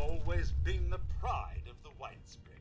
always been the pride of the Spring.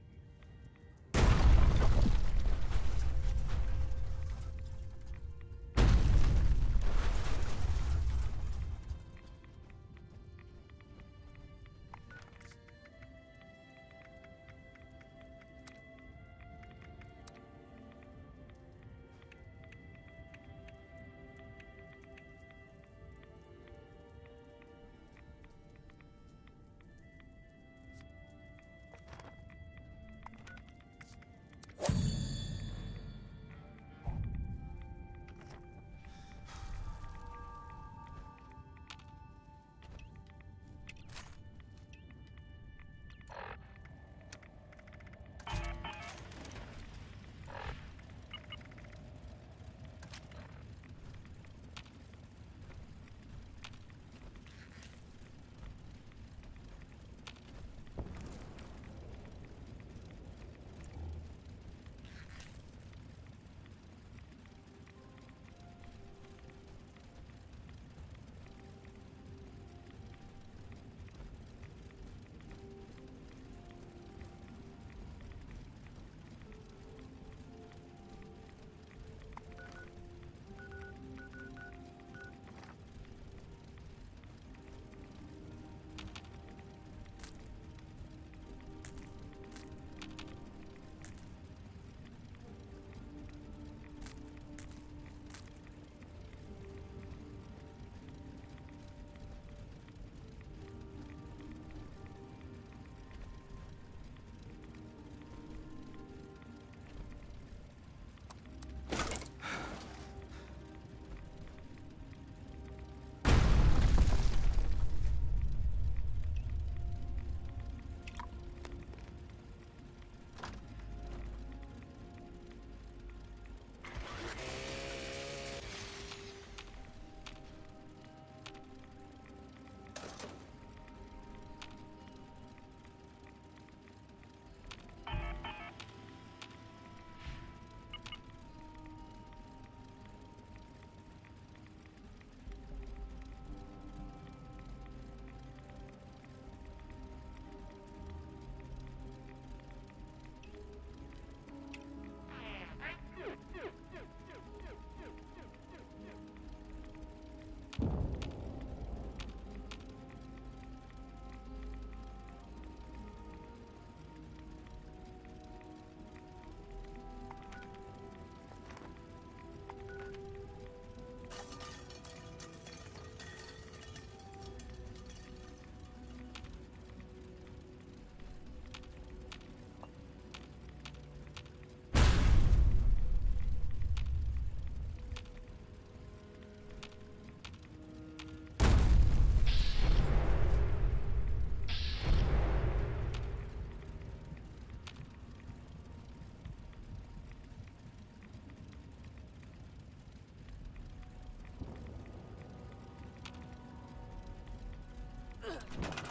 Ugh.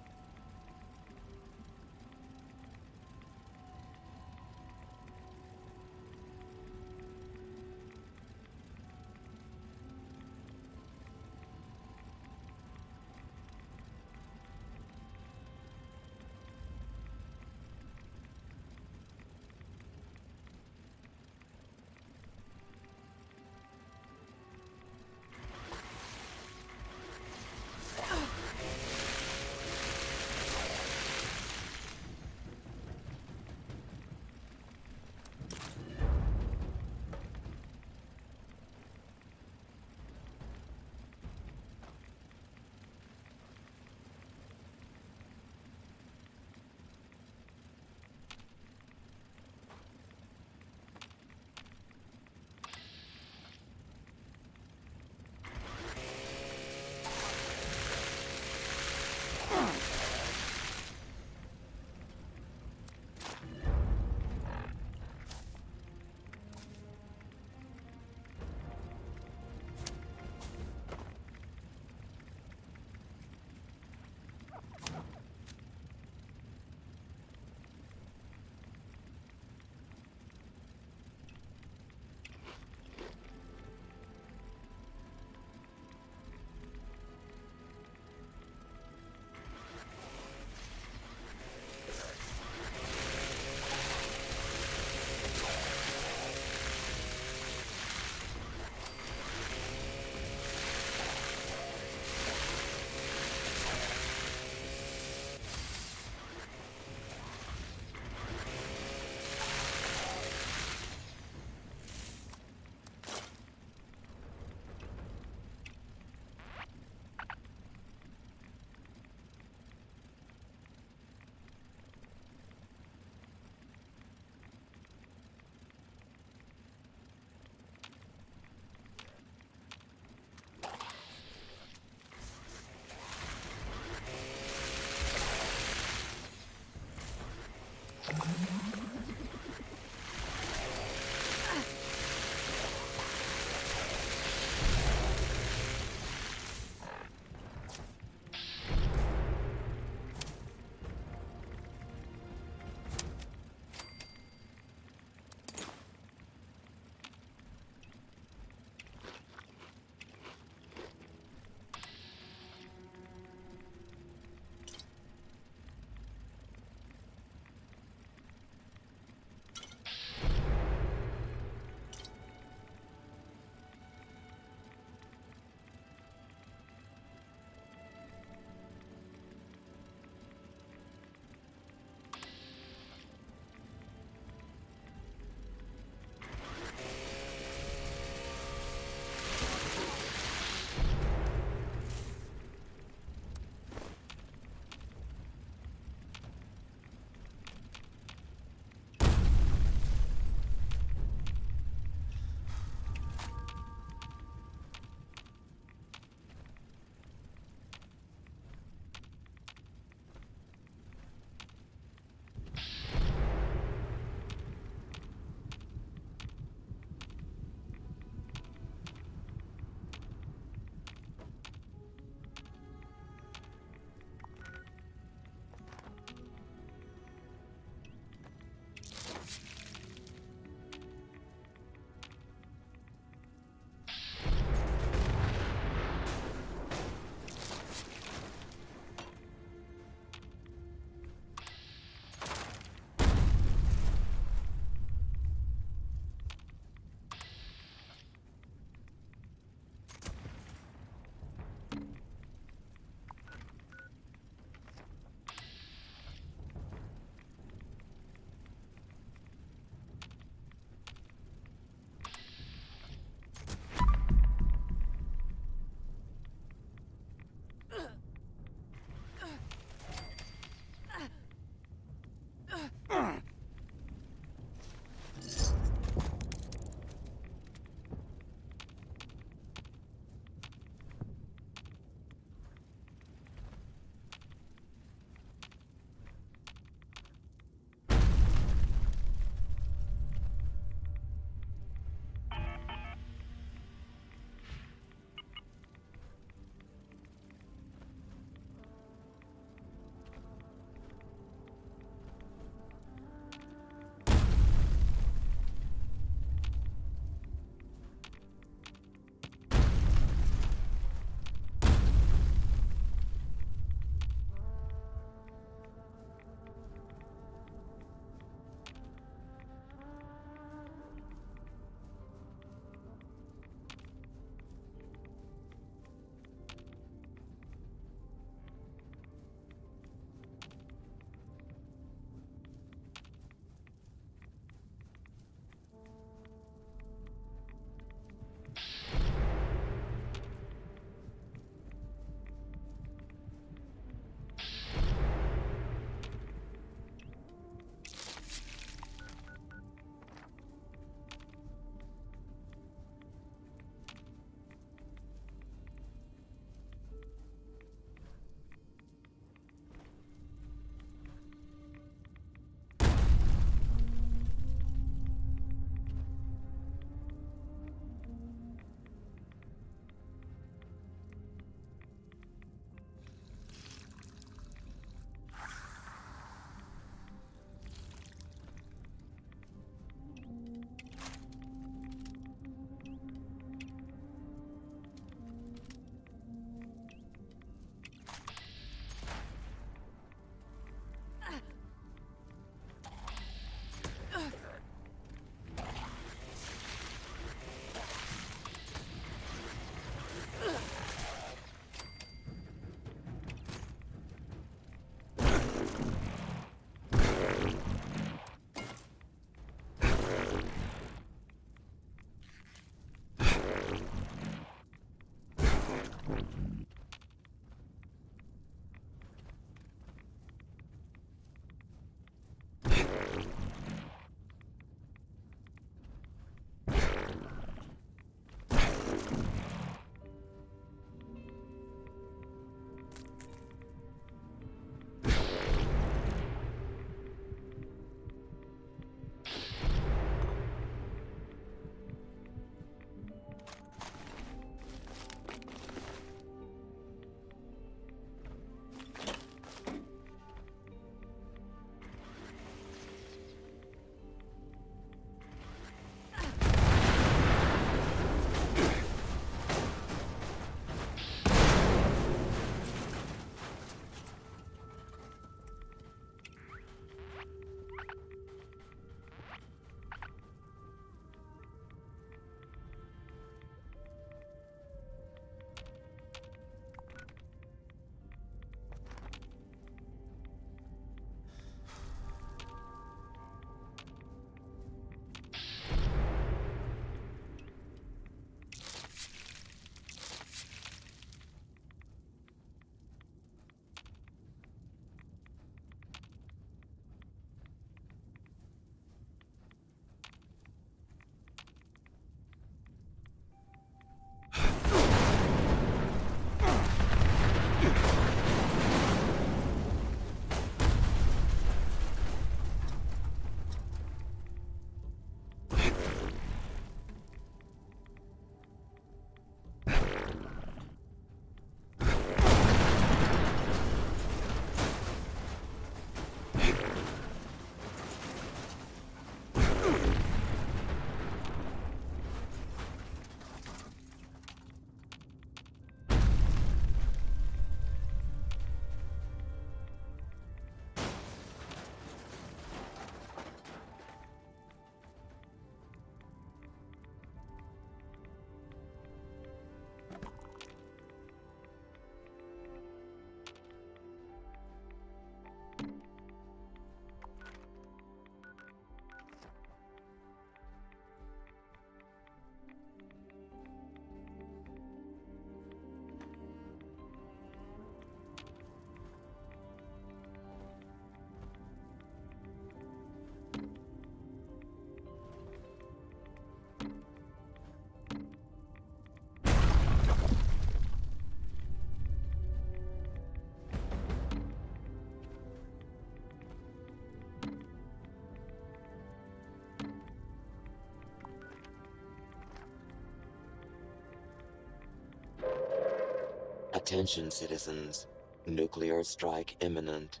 Attention citizens. Nuclear strike imminent.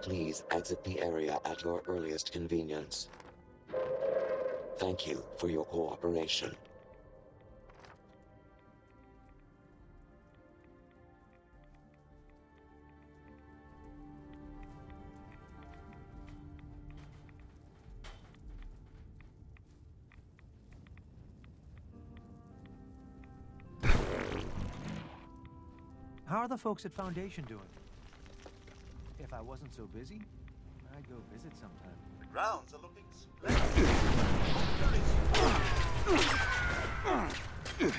Please exit the area at your earliest convenience. Thank you for your cooperation. Are the folks at Foundation doing? If I wasn't so busy, I'd go visit sometime. The grounds are looking splendid. Oh, Soon.